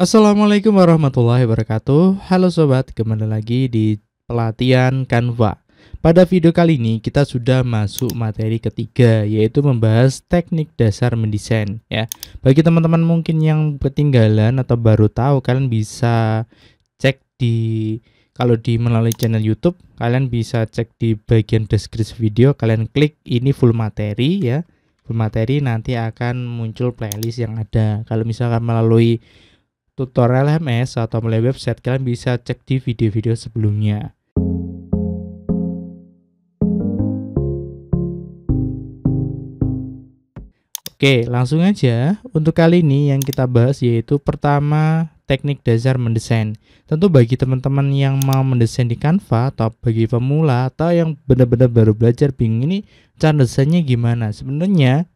Assalamualaikum warahmatullahi wabarakatuh. Halo sobat, kembali lagi di pelatihan Canva. Pada video kali ini kita sudah masuk materi ketiga Yaitu membahas teknik dasar mendesain ya. Bagi teman-teman mungkin yang ketinggalan atau baru tahu Kalian bisa cek di kalau di melalui channel YouTube kalian bisa cek di bagian deskripsi video kalian klik ini full materi ya. Full materi nanti akan muncul playlist yang ada. Kalau misalkan melalui tutorial MS atau melalui website kalian bisa cek di video-video sebelumnya. Oke, langsung aja. Untuk kali ini yang kita bahas yaitu pertama teknik dasar mendesain. Tentu bagi teman-teman yang mau mendesain di Canva atau bagi pemula atau yang benar-benar baru belajar bingung ini cara desainnya gimana. Sebenarnya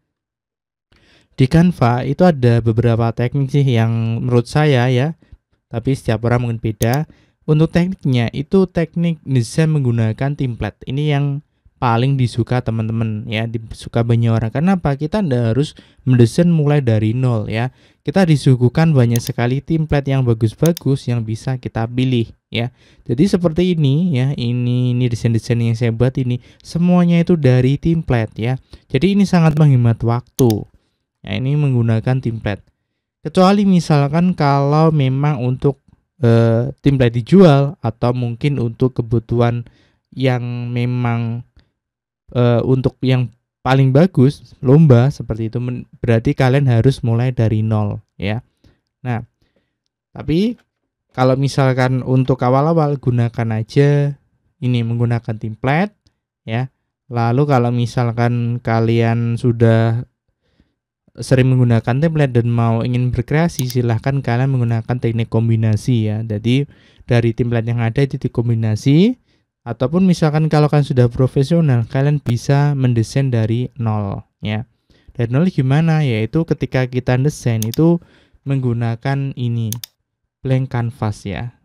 di Canva itu ada beberapa teknik sih yang menurut saya ya, tapi setiap orang mungkin beda. Untuk tekniknya itu teknik desain menggunakan template. Ini yang paling disuka teman-teman ya, disuka banyak orang. Kenapa? Kita tidak harus mendesain mulai dari nol ya. Kita disuguhkan banyak sekali template yang bagus-bagus yang bisa kita pilih ya. Jadi seperti ini ya, ini ini desain-desain yang saya buat ini semuanya itu dari template ya. Jadi ini sangat menghemat waktu Ya, ini menggunakan template. Kecuali misalkan kalau memang untuk e, template dijual atau mungkin untuk kebutuhan yang memang e, untuk yang paling bagus lomba seperti itu berarti kalian harus mulai dari nol ya. Nah, tapi kalau misalkan untuk awal-awal gunakan aja ini menggunakan template ya. Lalu kalau misalkan kalian sudah sering menggunakan template dan mau ingin berkreasi silahkan kalian menggunakan teknik kombinasi ya. Jadi dari template yang ada itu dikombinasi ataupun misalkan kalau kalian sudah profesional kalian bisa mendesain dari nol ya. Dari nol gimana? Yaitu ketika kita desain itu menggunakan ini blank canvas ya.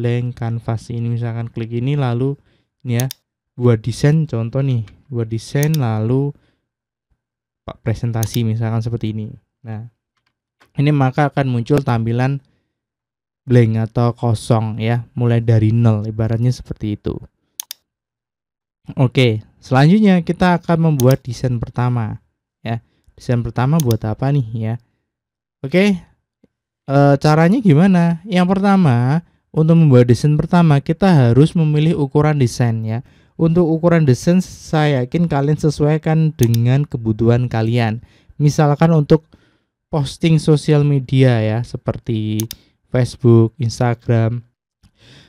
Blank canvas ini misalkan klik ini lalu ini ya buat desain. Contoh nih buat desain lalu presentasi misalkan seperti ini. Nah, ini maka akan muncul tampilan blank atau kosong ya, mulai dari nol ibaratnya seperti itu. Oke, selanjutnya kita akan membuat desain pertama ya. Desain pertama buat apa nih ya? Oke, e, caranya gimana? Yang pertama, untuk membuat desain pertama kita harus memilih ukuran desain ya. Untuk ukuran desain saya yakin kalian sesuaikan dengan kebutuhan kalian. Misalkan untuk posting sosial media ya seperti Facebook, Instagram,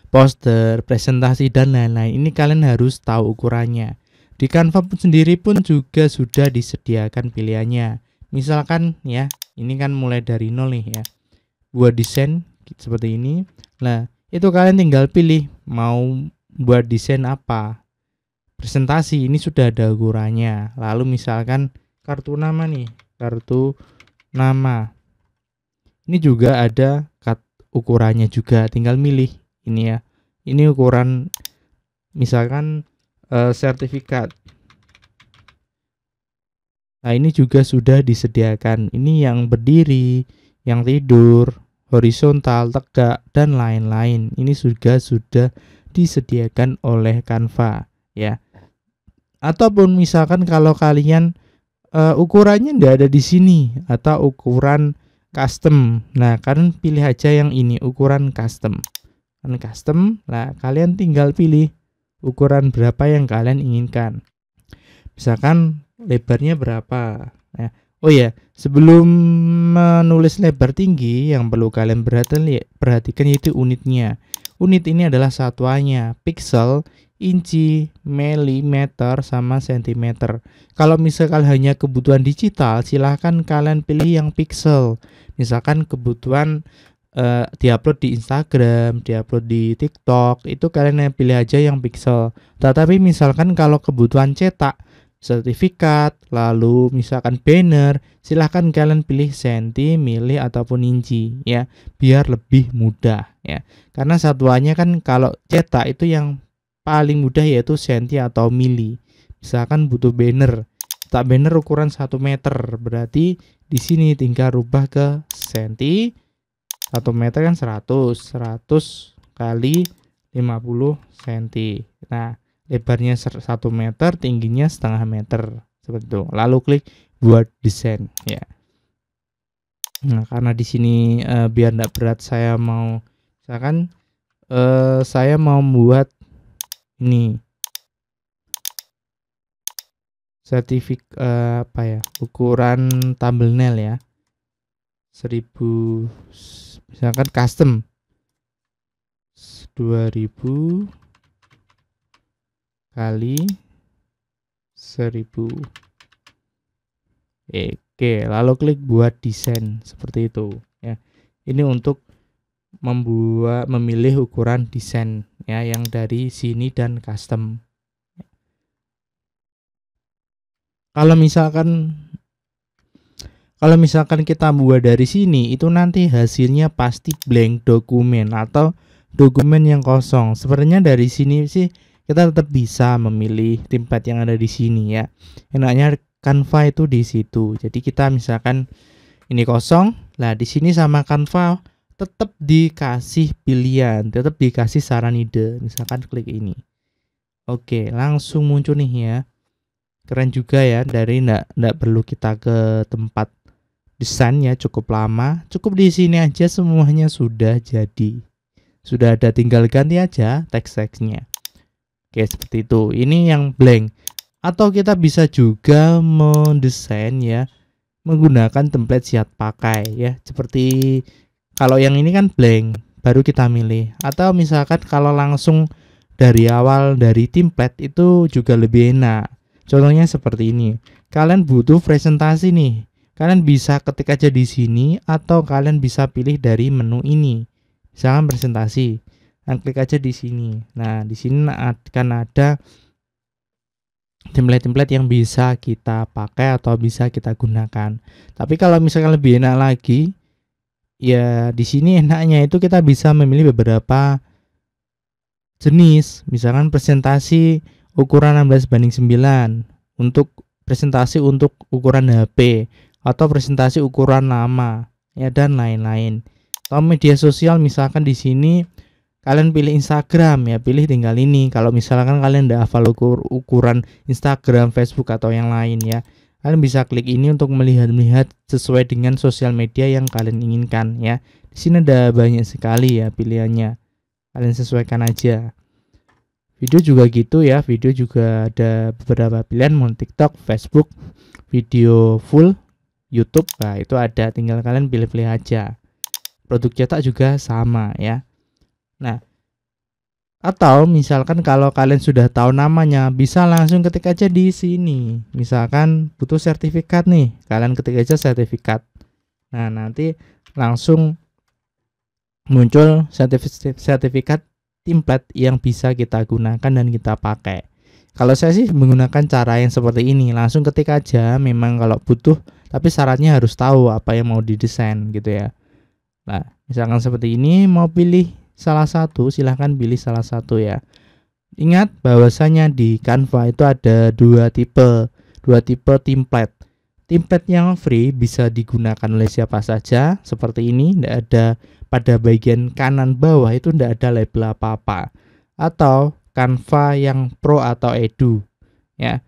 poster, presentasi dan lain-lain. Ini kalian harus tahu ukurannya. Di Canva pun sendiri pun juga sudah disediakan pilihannya. Misalkan ya, ini kan mulai dari nol nih ya. Buat desain seperti ini. Nah, itu kalian tinggal pilih mau buat desain apa presentasi ini sudah ada ukurannya. Lalu misalkan kartu nama nih, kartu nama. Ini juga ada kat ukurannya juga, tinggal milih ini ya. Ini ukuran misalkan uh, sertifikat. Nah, ini juga sudah disediakan. Ini yang berdiri, yang tidur, horizontal, tegak dan lain-lain. Ini juga sudah disediakan oleh Canva ya ataupun misalkan kalau kalian uh, ukurannya tidak ada di sini atau ukuran custom. Nah kalian pilih aja yang ini ukuran custom. Kan custom lah kalian tinggal pilih ukuran berapa yang kalian inginkan. Misalkan lebarnya berapa. Nah, oh ya sebelum menulis lebar tinggi yang perlu kalian perhatikan yaitu unitnya. Unit ini adalah satuannya pixel inci, milimeter, sama sentimeter. Kalau misalkan hanya kebutuhan digital, silahkan kalian pilih yang pixel. Misalkan kebutuhan uh, diupload di Instagram, diupload di TikTok, itu kalian pilih aja yang pixel. Tetapi misalkan kalau kebutuhan cetak, sertifikat, lalu misalkan banner, silahkan kalian pilih senti, mili ataupun inci ya, biar lebih mudah ya. Karena satuannya kan kalau cetak itu yang paling mudah yaitu senti atau mili. Misalkan butuh banner, tak banner ukuran 1 meter, berarti di sini tinggal rubah ke senti, 1 meter kan 100 100 kali 50 cm nah lebarnya 1 meter tingginya setengah meter. Seperti itu. Lalu klik buat desain. Ya. Nah karena di sini uh, biar tidak berat saya mau misalkan uh, saya mau membuat ini sertifik uh, apa ya ukuran thumbnail ya. 1000 misalkan custom. 2000 kali 1000 oke lalu klik buat desain seperti itu ya. Ini untuk membuat memilih ukuran desain ya yang dari sini dan custom. Kalau misalkan kalau misalkan kita buat dari sini itu nanti hasilnya pasti blank dokumen atau dokumen yang kosong. Sebenarnya dari sini sih kita tetap bisa memilih tempat yang ada di sini ya. Enaknya Canva itu di situ. Jadi kita misalkan ini kosong lah di sini sama Canva tetap dikasih pilihan tetap dikasih saran ide. Misalkan klik ini. Oke langsung muncul nih ya. Keren juga ya dari ndak ndak perlu kita ke tempat desainnya cukup lama. Cukup di sini aja semuanya sudah jadi. Sudah ada tinggal ganti aja teks-teksnya. Oke seperti itu. Ini yang blank. Atau kita bisa juga mendesain ya menggunakan template siap pakai ya. Seperti kalau yang ini kan blank baru kita milih atau misalkan kalau langsung dari awal dari template itu juga lebih enak Contohnya seperti ini. Kalian butuh presentasi nih. Kalian bisa ketik aja di sini atau kalian bisa pilih dari menu ini. Misalkan presentasi. Dan klik aja di sini. Nah, di sini akan ada template-template yang bisa kita pakai atau bisa kita gunakan. Tapi kalau misalkan lebih enak lagi, ya di sini enaknya itu kita bisa memilih beberapa jenis. Misalkan presentasi ukuran 16 banding 9 untuk presentasi untuk ukuran HP atau presentasi ukuran nama ya dan lain-lain. Kalau media sosial misalkan di sini kalian pilih Instagram ya, pilih tinggal ini. Kalau misalkan kalian udah hafal ukur ukuran Instagram, Facebook atau yang lain ya, kalian bisa klik ini untuk melihat-lihat sesuai dengan sosial media yang kalian inginkan ya. Di sini ada banyak sekali ya pilihannya. Kalian sesuaikan aja. Video juga gitu ya, video juga ada beberapa pilihan mau TikTok, Facebook, video full, YouTube. Nah, itu ada, tinggal kalian pilih-pilih aja. Produk cetak juga sama ya. Nah, atau misalkan kalau kalian sudah tahu namanya, bisa langsung ketik aja di sini. Misalkan butuh sertifikat nih, kalian ketik aja sertifikat. Nah, nanti langsung muncul sertifikat template yang bisa kita gunakan dan kita pakai. Kalau saya sih menggunakan cara yang seperti ini, langsung ketik aja memang kalau butuh, tapi syaratnya harus tahu apa yang mau didesain gitu ya. Nah, misalkan seperti ini mau pilih salah satu, silahkan pilih salah satu ya. Ingat bahwasanya di Canva itu ada dua tipe, dua tipe template. Template yang free bisa digunakan oleh siapa saja, seperti ini, tidak ada pada bagian kanan bawah itu tidak ada label apa-apa atau Canva yang Pro atau Edu ya.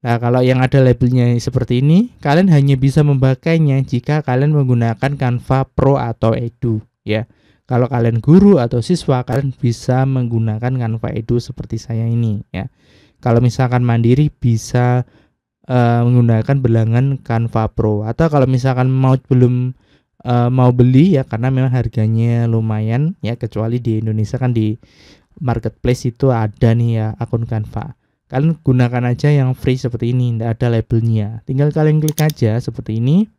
Nah, kalau yang ada labelnya seperti ini, kalian hanya bisa memakainya jika kalian menggunakan Canva Pro atau Edu ya. Kalau kalian guru atau siswa, kalian bisa menggunakan Canva Edu seperti saya ini ya. Kalau misalkan mandiri bisa uh, menggunakan belangan Canva Pro. Atau kalau misalkan mau belum uh, mau beli ya karena memang harganya lumayan ya kecuali di Indonesia kan di marketplace itu ada nih ya akun Canva. Kalian gunakan aja yang free seperti ini tidak ada labelnya. Tinggal kalian klik aja seperti ini.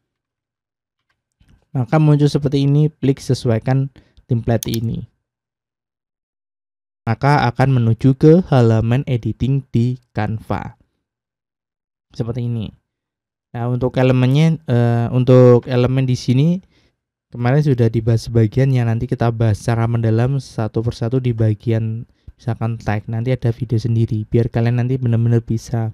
Maka muncul seperti ini klik sesuaikan template ini maka akan menuju ke halaman editing di Canva. Seperti ini. Nah, untuk elemennya uh, untuk elemen di sini kemarin sudah dibahas sebagian yang nanti kita bahas secara mendalam satu persatu di bagian misalkan tag. Nanti ada video sendiri biar kalian nanti benar-benar bisa.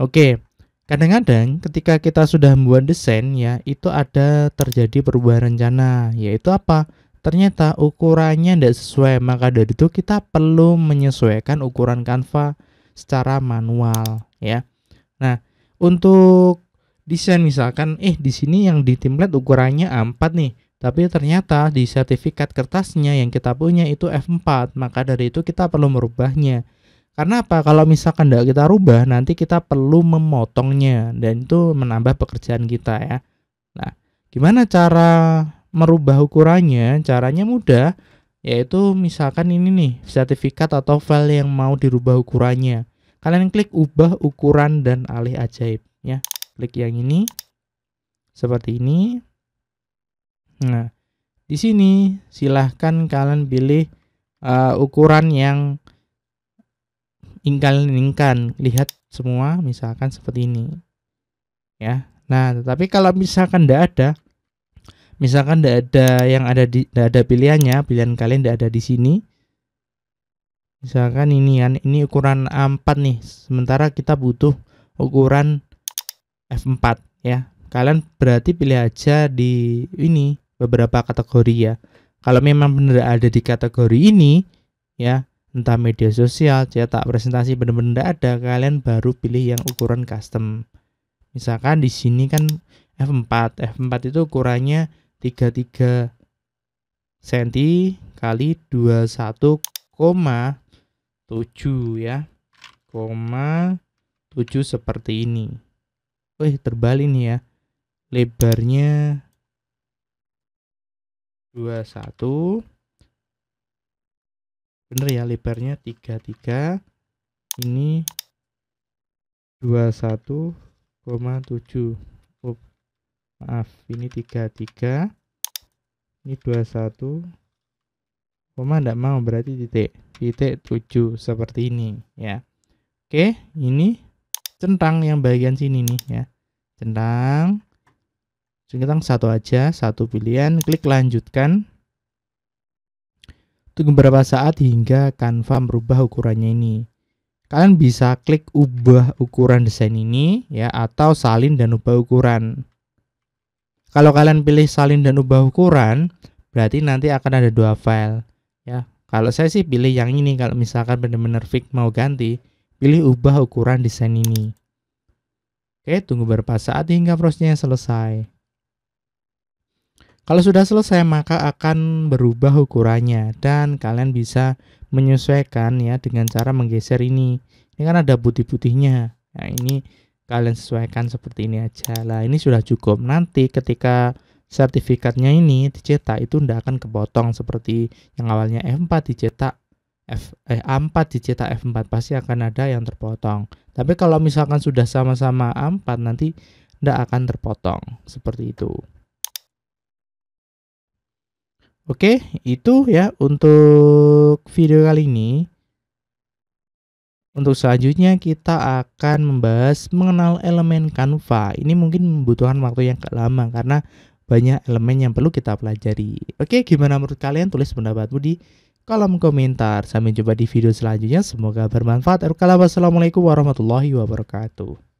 Oke Kadang-kadang ketika kita sudah membuat desain ya, itu ada terjadi perubahan rencana, yaitu apa? Ternyata ukurannya tidak sesuai, maka dari itu kita perlu menyesuaikan ukuran Canva secara manual ya. Nah, untuk desain misalkan eh di sini yang di template ukurannya A4 nih, tapi ternyata di sertifikat kertasnya yang kita punya itu F4, maka dari itu kita perlu merubahnya. Karena apa? Kalau misalkan tidak kita rubah, nanti kita perlu memotongnya dan itu menambah pekerjaan kita ya. Nah, gimana cara merubah ukurannya? Caranya mudah, yaitu misalkan ini nih, sertifikat atau file yang mau dirubah ukurannya. Kalian klik ubah ukuran dan alih ajaib ya. Klik yang ini. Seperti ini. Nah, di sini silahkan kalian pilih uh, ukuran yang ingkal inginkan lihat semua misalkan seperti ini ya nah tetapi kalau misalkan tidak ada misalkan tidak ada yang ada di tidak ada pilihannya pilihan kalian tidak ada di sini. Misalkan ini kan ini ukuran A4 nih. Sementara kita butuh ukuran F4 ya. Kalian berarti pilih aja di ini beberapa kategori ya. Kalau memang benar ada di kategori ini ya entah media sosial, cetak presentasi benar-benar ada, kalian baru pilih yang ukuran custom. Misalkan di sini kan F4, F4 itu ukurannya 33 cm kali 21,7 ya. Koma 7 seperti ini. Wih, terbalik nih ya. Lebarnya 21 bener ya lebarnya 33 ini 21,7 oh, maaf ini 33 ini 21 koma enggak mau berarti titik titik 7 seperti ini ya. Oke ini centang yang bagian sini nih ya. Centang. Centang satu aja satu pilihan. Klik lanjutkan. Tunggu beberapa saat hingga Canva merubah ukurannya ini. Kalian bisa klik ubah ukuran desain ini ya atau salin dan ubah ukuran. Kalau kalian pilih salin dan ubah ukuran, berarti nanti akan ada dua file ya. Kalau saya sih pilih yang ini kalau misalkan benar-benar fix mau ganti, pilih ubah ukuran desain ini. Oke, tunggu beberapa saat hingga prosesnya selesai. Kalau sudah selesai maka akan berubah ukurannya dan kalian bisa menyesuaikan ya dengan cara menggeser ini. Ini kan ada putih-putihnya. Nah, ini kalian sesuaikan seperti ini aja. Lah, ini sudah cukup. Nanti ketika sertifikatnya ini dicetak itu tidak akan kepotong seperti yang awalnya F4 dicetak F eh, A4 dicetak F4 pasti akan ada yang terpotong. Tapi kalau misalkan sudah sama-sama A4 nanti tidak akan terpotong seperti itu. Oke, itu ya untuk video kali ini. Untuk selanjutnya kita akan membahas mengenal elemen Canva. Ini mungkin membutuhkan waktu yang agak lama karena banyak elemen yang perlu kita pelajari. Oke, gimana menurut kalian? Tulis pendapatmu di kolom komentar. Sampai jumpa di video selanjutnya. Semoga bermanfaat. Wassalamualaikum warahmatullahi wabarakatuh.